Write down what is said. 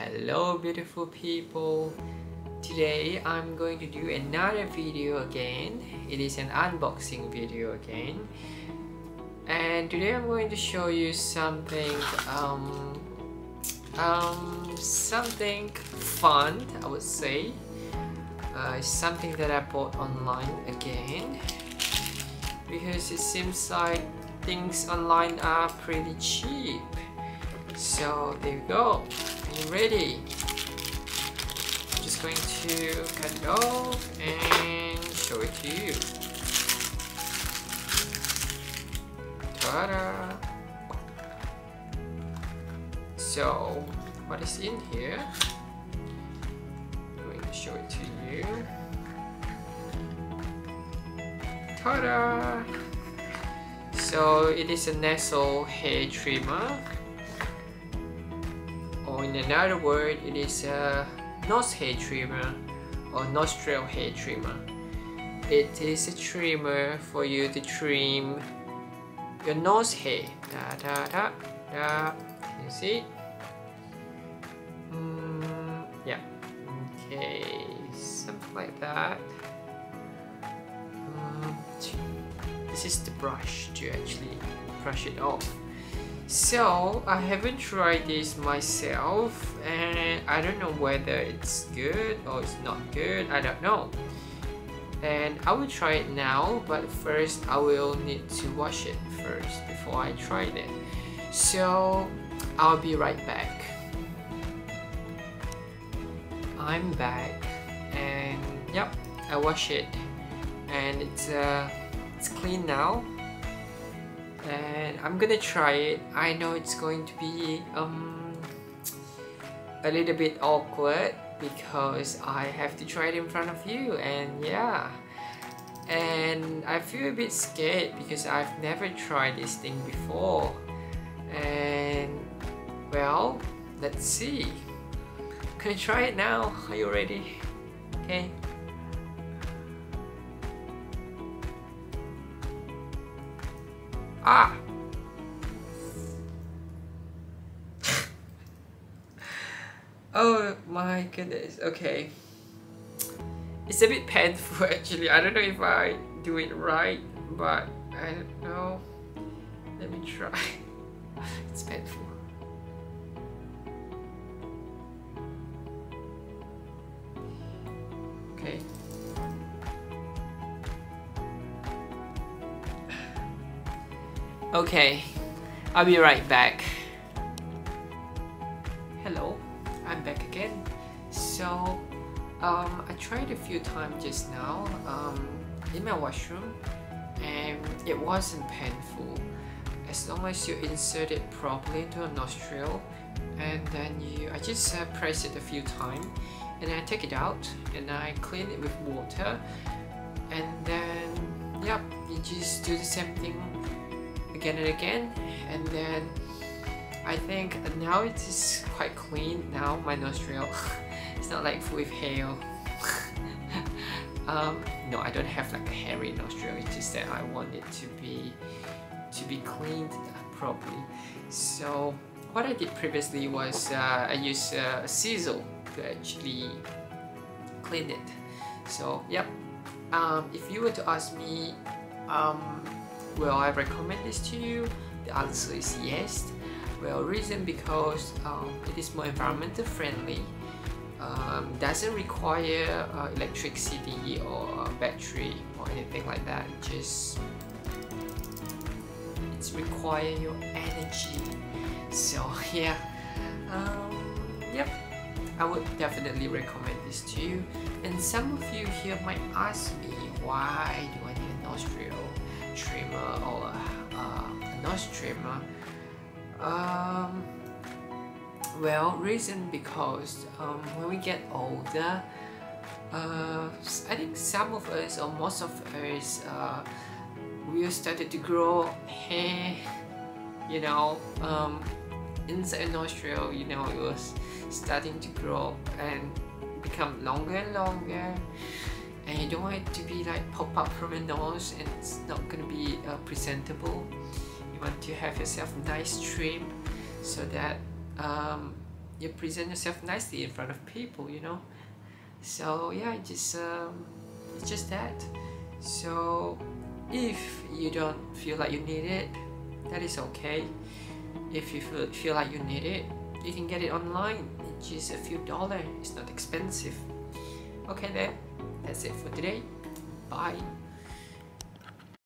Hello beautiful people. Today I'm going to do another video again. It is an unboxing video again. And today I'm going to show you something um um something fun I would say. Uh, something that I bought online again because it seems like things online are pretty cheap so there you go ready. I'm just going to cut it off and show it to you. Ta-da. So what is in here? I'm going to show it to you. Ta-da. So it is a nasal hair trimmer in another word it is a nose hair trimmer or nostril hair trimmer. It is a trimmer for you to trim your nose hair. Da da da da. Can you see? Mm, yeah. Okay something like that. Um, this is the brush to actually brush it off so I haven't tried this myself and I don't know whether it's good or it's not good I don't know. And I will try it now but first I will need to wash it first before I try it. So I'll be right back. I'm back and yep I wash it. And it's uh, it's clean now and I'm gonna try it. I know it's going to be um a little bit awkward because I have to try it in front of you and yeah. And I feel a bit scared because I've never tried this thing before. And well let's see. Can I try it now. Are you ready? Okay Ah! oh my goodness, okay. It's a bit painful actually. I don't know if I do it right, but I don't know. Let me try. it's painful. Okay, I'll be right back. Hello, I'm back again. So, um, I tried a few times just now um, in my washroom and it wasn't painful as long as you insert it properly into a nostril and then you I just uh, press it a few times and I take it out and I clean it with water and then yep you just do the same thing again and again. And then I think now it is quite clean. Now my nostril it's not like full with hair um, no I don't have like a hairy nostril. It's just that I want it to be to be cleaned properly. So what I did previously was uh, I used uh, a sizzle to actually clean it. So yep. Um, if you were to ask me um, Will I recommend this to you? The answer is yes. Well, reason because um, it is more environmental friendly. Um, doesn't require uh, electricity or battery or anything like that. Just it's require your energy. So yeah, um, yep. I would definitely recommend this to you. And some of you here might ask me why do I need a nostril? Trimmer or a, a nose trimmer um, well reason because um, when we get older uh, I think some of us or most of us uh, we started to grow hair you know um, inside nostril you know it was starting to grow and become longer and longer and you don't want it to be like pop up from your nose and it's not gonna be uh, presentable. You want to have yourself nice trim so that um, you present yourself nicely in front of people you know? So yeah just um, it's just that. So if you don't feel like you need it that is okay. If you feel, feel like you need it you can get it online. It's just a few dollars. It's not expensive. Okay then that's it for today. Bye